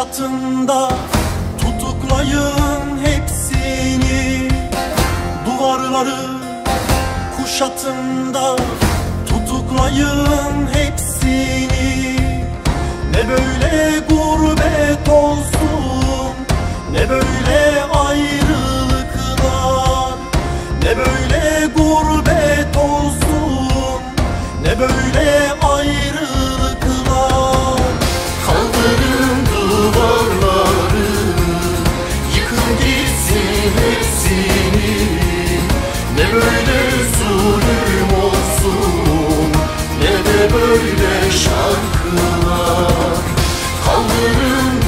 çatında Tutuklayın hepsini. Duvarları kuşatında Tutuklayın hepsini. Ne böyle gurbet olsun Ne böyle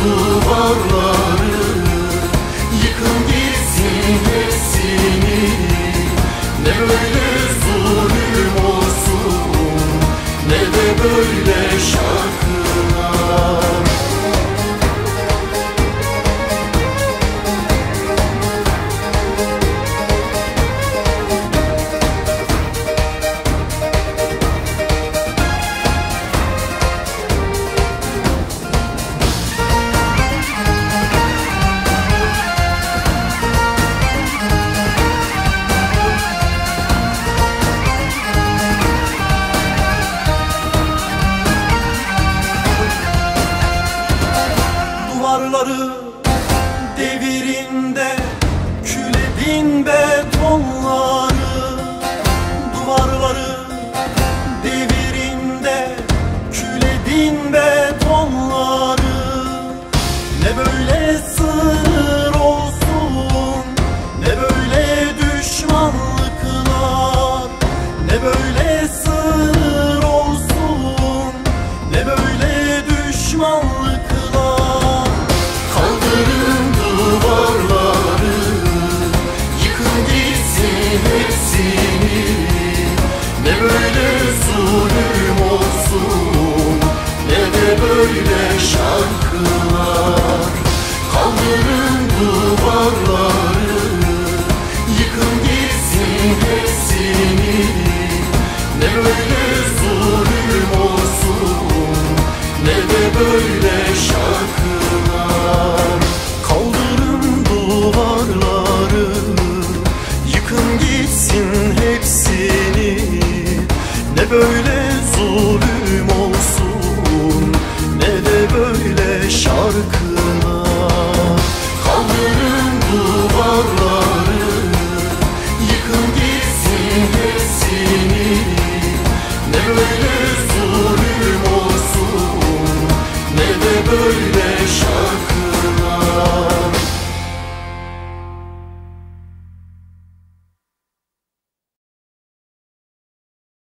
duvarları Yıkın gitsin hepsini Ne böyle zulüm olur 걸음 zulüm olsun. Ne de böyle şarkına. Kaldırın duvarları. Yıkın gitsin hepsini. Ne böyle